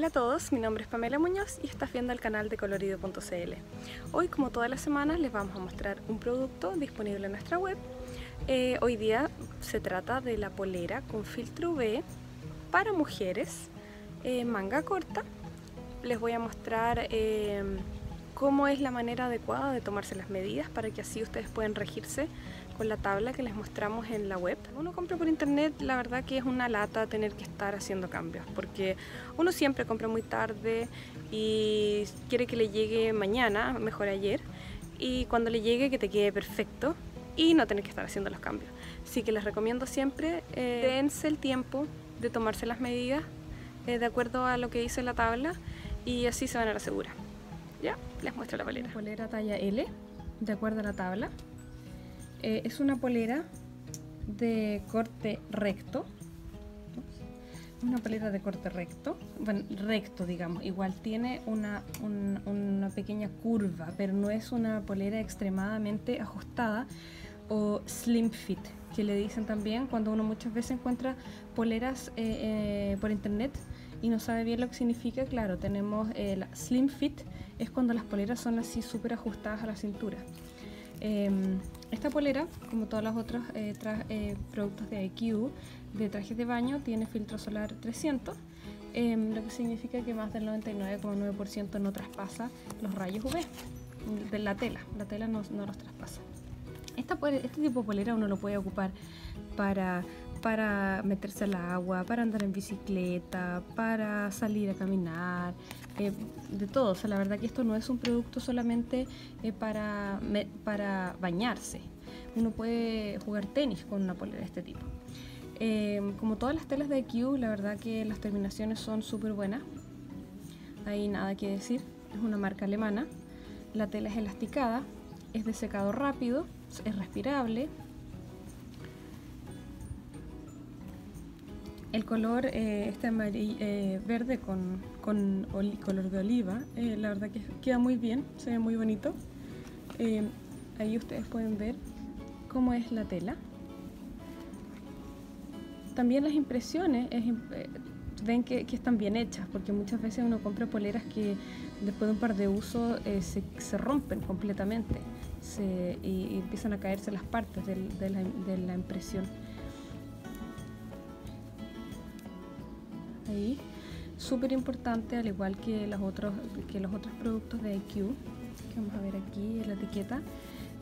Hola a todos, mi nombre es Pamela Muñoz y estás viendo el canal de colorido.cl. Hoy, como todas las semanas, les vamos a mostrar un producto disponible en nuestra web. Eh, hoy día se trata de la polera con filtro UV para mujeres, eh, manga corta. Les voy a mostrar eh, cómo es la manera adecuada de tomarse las medidas para que así ustedes puedan regirse con la tabla que les mostramos en la web. Uno compra por internet, la verdad que es una lata tener que estar haciendo cambios, porque uno siempre compra muy tarde y quiere que le llegue mañana, mejor ayer, y cuando le llegue que te quede perfecto y no tener que estar haciendo los cambios. Así que les recomiendo siempre, eh, dense el tiempo de tomarse las medidas eh, de acuerdo a lo que dice la tabla y así se van a la segura. Ya, les muestro la polera. Polera talla L, de acuerdo a la tabla. Eh, es una polera de corte recto. Una polera de corte recto, bueno, recto digamos, igual tiene una, una pequeña curva, pero no es una polera extremadamente ajustada o slim fit, que le dicen también cuando uno muchas veces encuentra poleras eh, eh, por internet y no sabe bien lo que significa, claro, tenemos la slim fit, es cuando las poleras son así súper ajustadas a la cintura. Esta polera, como todos los otros eh, eh, productos de IQ de trajes de baño, tiene filtro solar 300, em, lo que significa que más del 99,9% no traspasa los rayos UV de la tela, la tela no, no los traspasa. Esta, este tipo de polera uno lo puede ocupar para para meterse al agua, para andar en bicicleta, para salir a caminar, eh, de todo. O la verdad que esto no es un producto solamente eh, para, para bañarse. Uno puede jugar tenis con una polera de este tipo. Eh, como todas las telas de IQ, la verdad que las terminaciones son súper buenas. Hay nada que decir. Es una marca alemana. La tela es elasticada, es de secado rápido, es respirable, El color, eh, este amarillo, eh, verde con, color de oliva, eh, la verdad que queda muy bien, se ve muy bonito. ahí ustedes pueden ver cómo es la tela. También las impresiones, ven que, están bien hechas, porque muchas veces uno compra poleras que después de un par de usos se, rompen completamente y, empiezan a caerse las partes de la impresión. Ahí. Súper importante, al igual que los, otros, que los otros productos de IQ, que vamos a ver aquí en la etiqueta,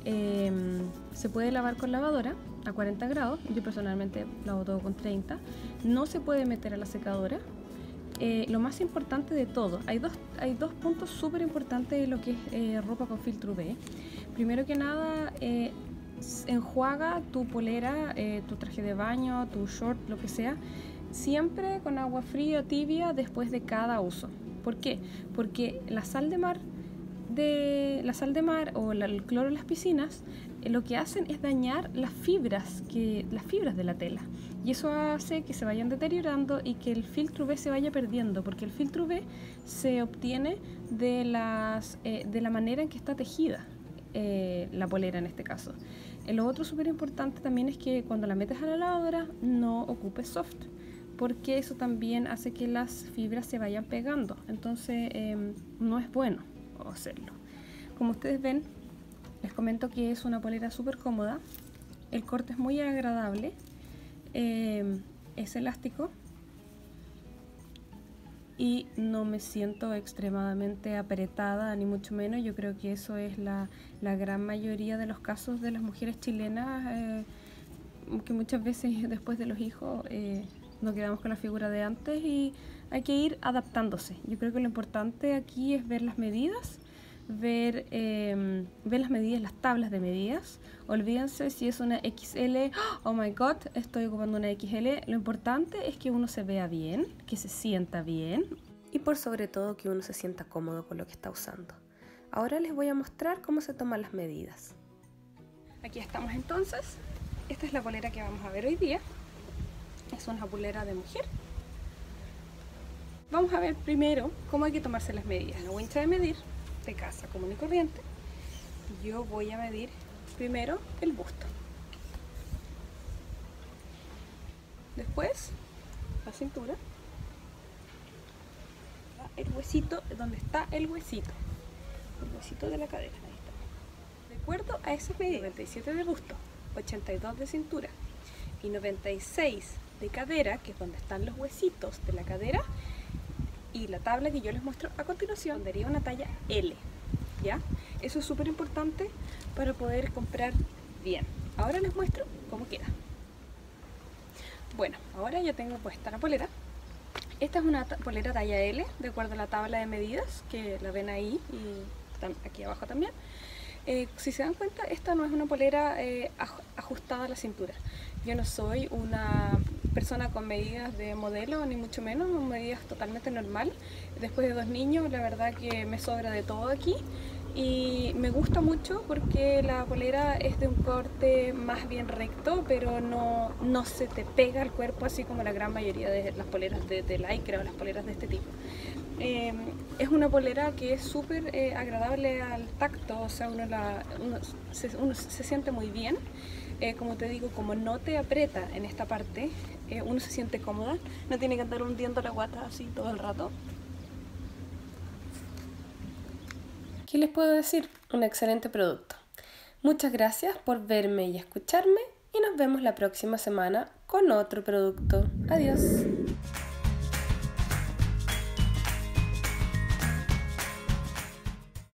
em, se puede lavar con lavadora a 40 grados, yo personalmente lavo todo con 30, no se puede meter a la secadora. Eh, lo más importante de todo, hay dos, hay dos puntos súper importantes de lo que es eh, ropa con filtro UV. Primero que nada, eh, enjuaga tu polera, tu traje de baño, tu short, lo que sea, siempre con agua fría o tibia después de cada uso. ¿Por qué? Porque la sal de mar de la sal de mar o el cloro en las piscinas eh, lo que hacen es dañar las fibras que las fibras de la tela y eso hace que se vayan deteriorando y que el filtro UV se vaya perdiendo porque el filtro UV se obtiene de eh, la manera en que está tejida eh, la polera en este caso. lo otro súper importante también es que cuando la metes a la lavadora no ocupe soft porque eso también hace que las fibras se vayan pegando. Entonces em, no es bueno hacerlo. Como ustedes ven, les comento que es una polera súper cómoda. El corte es muy agradable. Em, es elástico. Y no me siento extremadamente apretada, ni mucho menos. Yo creo que eso es la, gran mayoría de los casos de las mujeres chilenas, eh, que muchas veces después de los hijos eh, no quedamos con la figura de antes y hay que ir adaptándose. Yo creo que lo importante aquí es ver las medidas, ver, em, ver las medidas, las tablas de medidas. Olvídense si es una XL, oh my god, estoy ocupando una XL. Lo importante es que uno se vea bien, que se sienta bien y por sobre todo que uno se sienta cómodo con lo que está usando. Ahora les voy a mostrar cómo se toman las medidas. Aquí estamos entonces. Esta es la bolera que vamos a ver hoy día una pulera de mujer. Vamos a ver primero cómo hay que tomarse las medidas. La wincha de medir de casa común y corriente. Yo voy a medir primero el busto. Después la cintura. el huesito donde está el huesito. El huesito de la cadera. Ahí está. De acuerdo a ese medidas, 97 de busto, 82 de cintura y 96 de cadera, que es donde están los huesitos de la cadera, y la tabla que yo les muestro a continuación daría una talla L. ¿Ya? Eso es súper importante para poder comprar bien. Ahora les muestro cómo queda. Bueno, ahora ya tengo puesta la polera. Esta es una polera talla L, de acuerdo a la tabla de medidas, que la ven ahí y aquí abajo también. Eh, si se dan cuenta, esta no es una polera eh, ajustada a la cintura. Yo no soy una persona con medidas de modelo, ni mucho menos, medidas totalmente normal. Después de dos niños, la verdad que me sobra de todo aquí y me gusta mucho porque la polera es de un corte más bien recto, pero no, no se te pega al cuerpo así como la gran mayoría de las poleras de, de lycra o las poleras de este tipo. Eh, es una polera que es súper eh, agradable al tacto, o sea, uno, la, se, uno se, siente muy bien. Eh, como te digo, como no te aprieta en esta parte, uno se siente cómoda, no tiene que andar hundiendo la guata así todo el rato. ¿Qué les puedo decir? Un excelente producto. Muchas gracias por verme y escucharme y nos vemos la próxima semana con otro producto. Adiós.